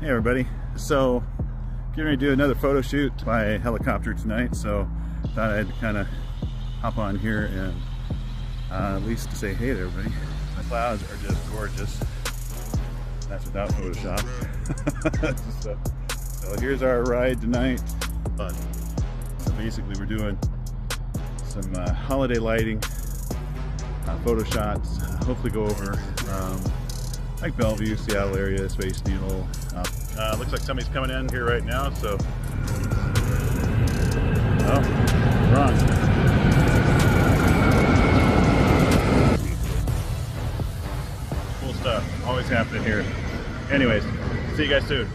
Hey everybody. So, getting ready to do another photo shoot by helicopter tonight, so thought I'd kind of hop on here and uh, at least say hey to everybody. The clouds are just gorgeous. That's without Photoshop. so, so here's our ride tonight. But so basically we're doing some uh, holiday lighting, uh, photo shots, hopefully go over um, like Bellevue, Seattle area, Space Needle. Uh, uh, looks like somebody's coming in here right now, so. Oh, wrong. Cool stuff. Always happening here. Anyways, see you guys soon.